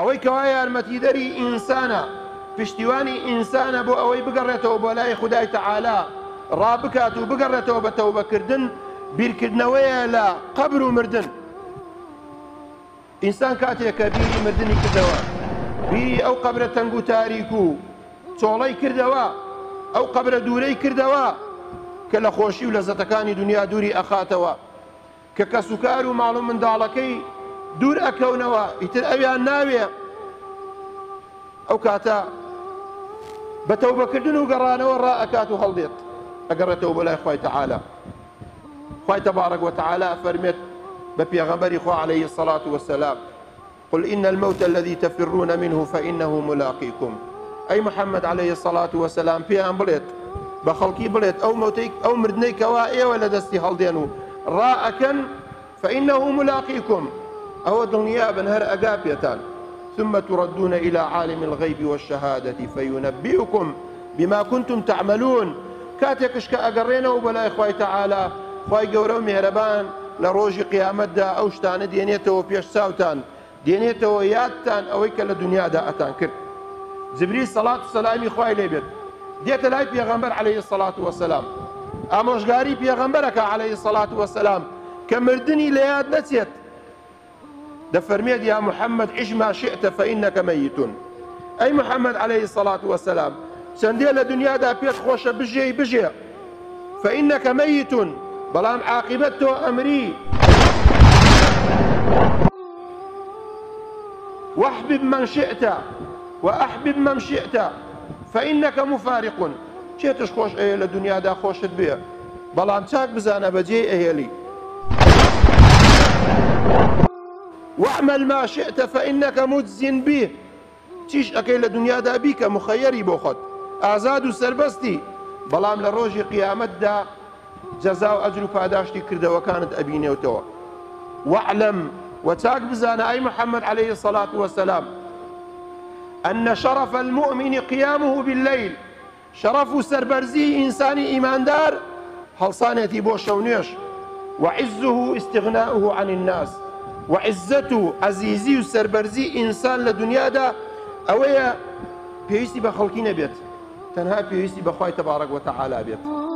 ئەوەی کەوا یارمەتیدەری ئینسانە پشتیوانی ئینسانە بۆ ئەوەی بگەڕێتەوە بۆ لای خدای تەعالا ڕابکات و بگەڕێتەوە بە تەوبەکردن بیرکردنەوەیە لە قبر و مردن. ئینسان کاتێک کە بیری مردنی کردەوە بیری ئەو قبرە تەنگ و تاریک و چۆڵەی کردەوە ئەو قبرە دوورەی کردەوە کە لە خۆشی و لە زەتەکانی دنیا دووری ئەخاتەوە کە کە سوکار و ماڵ و منداڵەکەی دوور ئەکەونەوە ئیتر ئەویان ناوێ ئەو کاتە بە تەوبەکردن و گەڕانەوە ڕائەکات و هەڵدێت ئەگەڕێتەوە بە لای خی تەعاالە خی تەبارك وتعالى فرمت ببيغمبري خو عليه الصلاة والسلام. قل إن الموت الذي تفرون منه فإنه ملاقيكم. أي محمد عليه الصلاة والسلام في بليت. بخلقي بليت. أو موتيك أو مردنيك وائي ولا دستي هالدينو راءكا فإنه ملاقيكم. أو دنيا بنهر أقابيتان ثم تردون إلى عالم الغيب والشهادة فينبئكم بما كنتم تعملون. كاتيكش كأقرينا وبلا إخوة تعالى خی گەورە و میهرەبان لە ڕۆژی قیامەتدا ئەو شتانە دێنێتەوە پێش چاوتان دێنێتەوە یادتان ئەوەی کە لە دنیادا ئەتان کرد زبری سەڵات و سەلامی خی لێبێت دێتە لای پێغەمبەر عليه سەڵات عليه کە مردنی لە یاد نەچێت دەفەرمێت یا محەممەد عیشما شئتە فەئینەکە مەیتون ئەی محەممەد عليه سەڵات وەسەسلام چەندێ لە دنیادا پێت خۆشە بژێ بژێ فإنك ميت. بەڵام عاقبەت تۆ ئەمری واحبب من شئت وأحبب من شئت فإنك مفارق. چێتش خۆش ئەیە لە دنیادا خۆشت بێ بەڵام چاک بزانە بەجێ ئەهێلی واعمل ما شئت فإنك مجز به. چیش ئەەکەی لە دنیادا بیکە مخەیەری بۆ خۆت ئازاد و سربەستی بەڵام لە ڕۆژی قیامەتدا جەزا و ئەجر و پاداشتی کردەوەکانت ئەبینێوتەوە واعلم وتاك بزانا أي محمد عليه الصلاة والسلام أن شرف المؤمن قيامه بالليل. شرف سربرزي إنساني إيمان دار. هەڵسانێتی بۆ شەونێش وعزه استغناؤه عن الناس. وعزته عزيزي و سربەرزی ئینسان لە دنیادا ئەوەیە پێویستی بە خەڵکی نەبێت بەخوای تەبارەک وتەعالا بێت.